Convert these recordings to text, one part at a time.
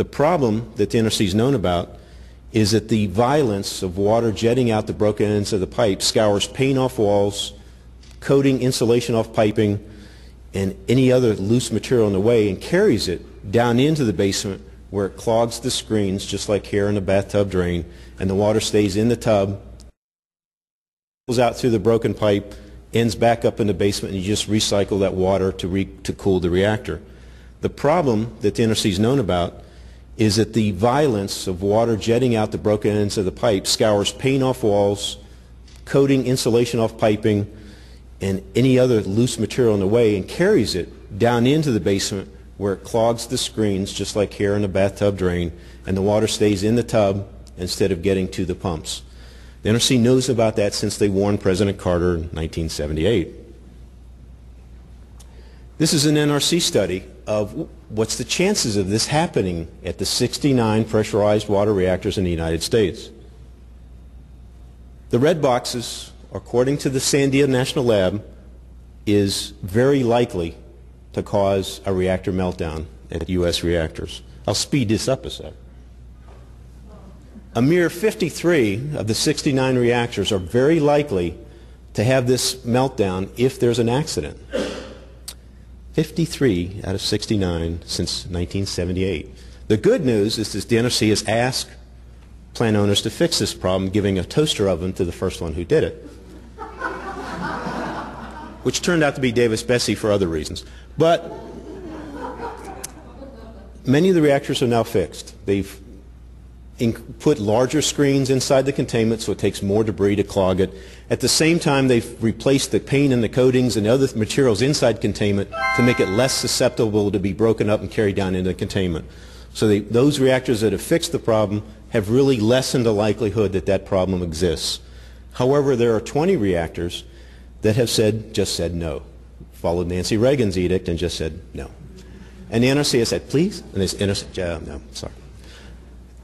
The problem that the NRC has known about is that the violence of water jetting out the broken ends of the pipe scours paint off walls, coating insulation off piping, and any other loose material in the way and carries it down into the basement where it clogs the screens just like here in a bathtub drain and the water stays in the tub, goes out through the broken pipe, ends back up in the basement and you just recycle that water to, re to cool the reactor. The problem that the NRC has known about is that the violence of water jetting out the broken ends of the pipe scours paint off walls, coating insulation off piping, and any other loose material in the way and carries it down into the basement where it clogs the screens just like here in a bathtub drain and the water stays in the tub instead of getting to the pumps. The NRC knows about that since they warned President Carter in 1978. This is an NRC study of what's the chances of this happening at the 69 pressurized water reactors in the United States. The red boxes according to the Sandia National Lab, is very likely to cause a reactor meltdown at U.S. reactors. I'll speed this up a sec. A mere 53 of the 69 reactors are very likely to have this meltdown if there's an accident. 53 out of 69 since 1978. The good news is that the NRC has asked plant owners to fix this problem, giving a toaster oven to the first one who did it which turned out to be Davis-Besse for other reasons. But many of the reactors are now fixed. They've put larger screens inside the containment so it takes more debris to clog it. At the same time, they've replaced the paint and the coatings and other materials inside containment to make it less susceptible to be broken up and carried down into the containment. So they, those reactors that have fixed the problem have really lessened the likelihood that that problem exists. However, there are 20 reactors that have said, just said no, followed Nancy Reagan's edict and just said no. And the NRC has said, please? And this NRC, uh, no, sorry.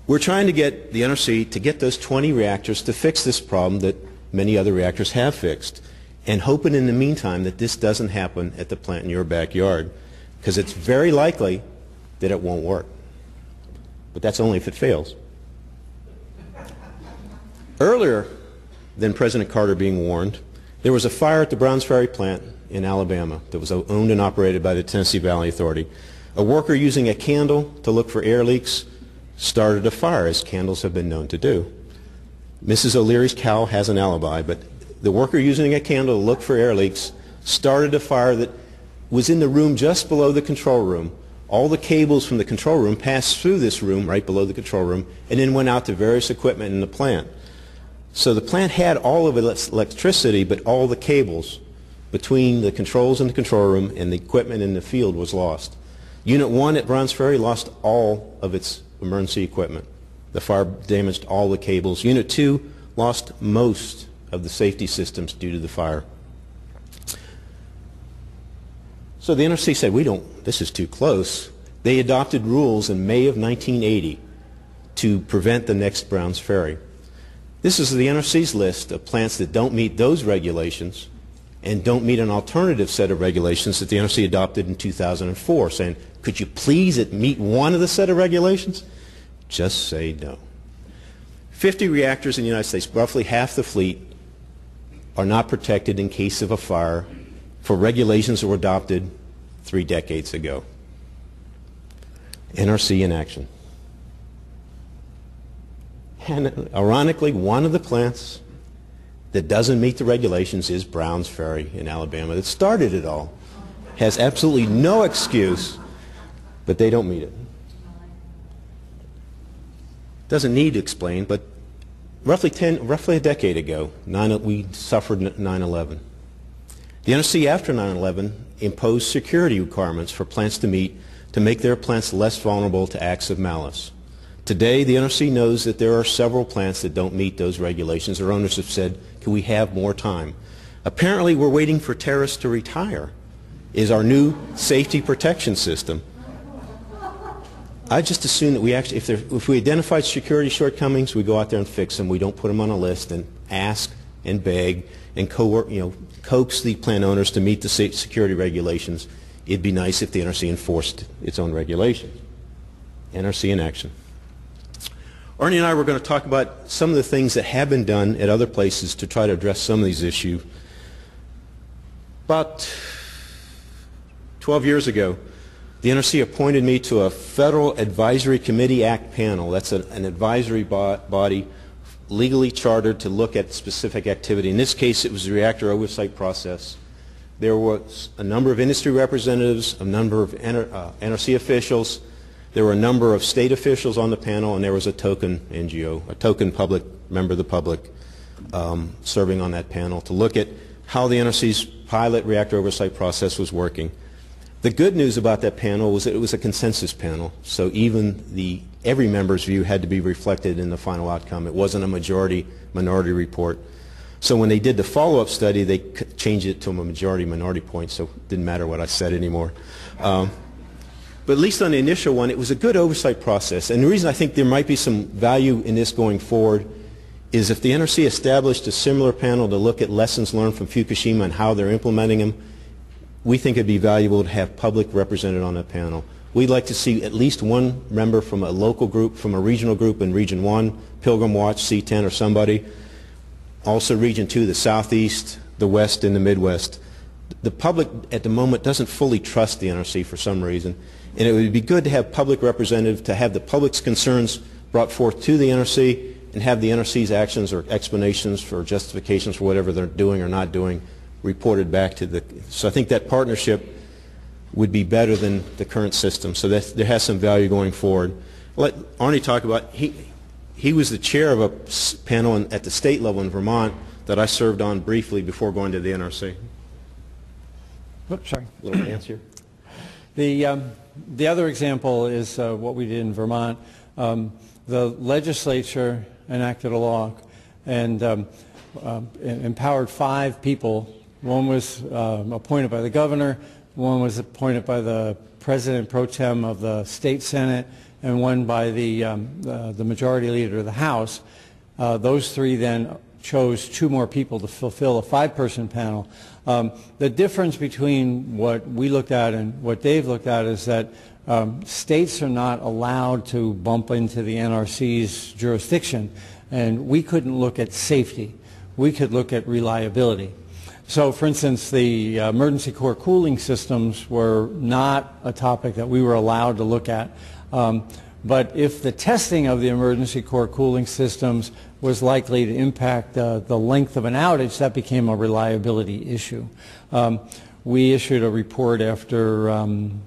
We're trying to get the NRC to get those 20 reactors to fix this problem that many other reactors have fixed and hoping in the meantime that this doesn't happen at the plant in your backyard because it's very likely that it won't work. But that's only if it fails. Earlier than President Carter being warned, there was a fire at the Browns Ferry plant in Alabama that was owned and operated by the Tennessee Valley Authority. A worker using a candle to look for air leaks started a fire, as candles have been known to do. Mrs. O'Leary's cow has an alibi, but the worker using a candle to look for air leaks started a fire that was in the room just below the control room. All the cables from the control room passed through this room right below the control room and then went out to various equipment in the plant. So the plant had all of its electricity, but all the cables between the controls in the control room and the equipment in the field was lost. Unit 1 at Browns Ferry lost all of its emergency equipment. The fire damaged all the cables. Unit 2 lost most of the safety systems due to the fire. So the NRC said, we don't, this is too close. They adopted rules in May of 1980 to prevent the next Browns Ferry. This is the NRC's list of plants that don't meet those regulations and don't meet an alternative set of regulations that the NRC adopted in 2004, saying, could you please meet one of the set of regulations? Just say no. 50 reactors in the United States, roughly half the fleet, are not protected in case of a fire for regulations that were adopted three decades ago. NRC in action. And ironically, one of the plants that doesn't meet the regulations is Browns Ferry in Alabama that started it all. Has absolutely no excuse, but they don't meet it. Doesn't need to explain, but roughly 10, roughly a decade ago, nine, we suffered 9/11. The NRC after 9/11 imposed security requirements for plants to meet to make their plants less vulnerable to acts of malice. Today, the NRC knows that there are several plants that don't meet those regulations. Their owners have said, can we have more time? Apparently, we're waiting for terrorists to retire, is our new safety protection system. I just assume that we actually, if, if we identify security shortcomings, we go out there and fix them. We don't put them on a list and ask and beg and co you know, coax the plant owners to meet the security regulations. It'd be nice if the NRC enforced its own regulations. NRC in action. Arnie and I were going to talk about some of the things that have been done at other places to try to address some of these issues. About 12 years ago, the NRC appointed me to a Federal Advisory Committee Act panel. That's a, an advisory bo body legally chartered to look at specific activity. In this case, it was the reactor oversight process. There was a number of industry representatives, a number of NR, uh, NRC officials, there were a number of state officials on the panel, and there was a token NGO, a token public member of the public um, serving on that panel to look at how the NRC's pilot reactor oversight process was working. The good news about that panel was that it was a consensus panel, so even the every member's view had to be reflected in the final outcome. It wasn't a majority minority report. So when they did the follow-up study, they changed it to a majority minority point, so it didn't matter what I said anymore. Um, but at least on the initial one, it was a good oversight process. And the reason I think there might be some value in this going forward is if the NRC established a similar panel to look at lessons learned from Fukushima and how they're implementing them, we think it'd be valuable to have public represented on that panel. We'd like to see at least one member from a local group, from a regional group in Region 1, Pilgrim Watch, C10 or somebody. Also Region 2, the Southeast, the West, and the Midwest. The public at the moment doesn't fully trust the NRC for some reason. And it would be good to have public representative, to have the public's concerns brought forth to the NRC and have the NRC's actions or explanations for justifications for whatever they're doing or not doing reported back to the... So I think that partnership would be better than the current system. So that there has some value going forward. Let Arnie talk about, he, he was the chair of a panel in, at the state level in Vermont that I served on briefly before going to the NRC. Oops, sorry. A Little answer. The, um, the other example is uh, what we did in Vermont. Um, the legislature enacted a law and um, uh, empowered five people. One was uh, appointed by the governor, one was appointed by the president pro tem of the state senate, and one by the, um, the majority leader of the House. Uh, those three then chose two more people to fulfill a five-person panel. Um, the difference between what we looked at and what Dave looked at is that um, states are not allowed to bump into the NRC's jurisdiction, and we couldn't look at safety. We could look at reliability. So, for instance, the emergency core cooling systems were not a topic that we were allowed to look at. Um, but if the testing of the emergency core cooling systems was likely to impact uh, the length of an outage, that became a reliability issue. Um, we issued a report after um,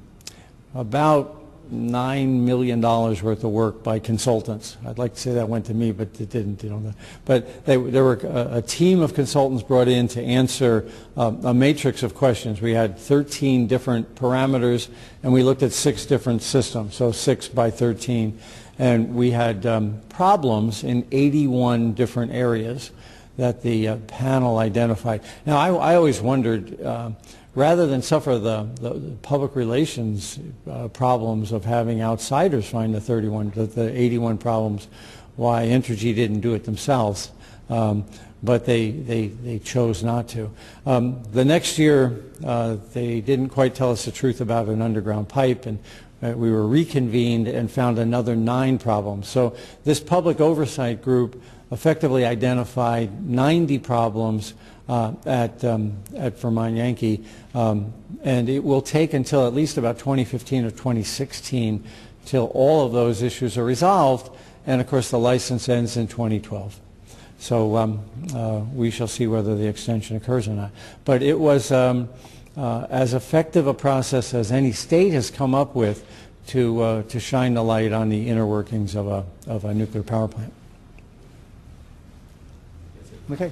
about $9 million worth of work by consultants. I'd like to say that went to me, but it didn't. You know, but they, there were a, a, team of consultants brought in to answer um, a matrix of questions. We had 13 different parameters, and we looked at six different systems, so 6 by 13. And we had um, problems in 81 different areas that the uh, panel identified. Now, I, I always wondered, uh, rather than suffer the, the, public relations uh, problems of having outsiders find the 31, the, the 81 problems, why Entergy didn't do it themselves. Um, but they, they, they chose not to. Um, the next year, uh, they didn't quite tell us the truth about an underground pipe, and uh, we were reconvened and found another nine problems. So this public oversight group effectively identified 90 problems uh, at, um, at Vermont Yankee. Um, and it will take until at least about 2015 or 2016 till all of those issues are resolved. And of course, the license ends in 2012. So um, uh, we shall see whether the extension occurs or not. But it was um, uh, as effective a process as any state has come up with to, uh, to shine the light on the inner workings of a, of a nuclear power plant. Okay.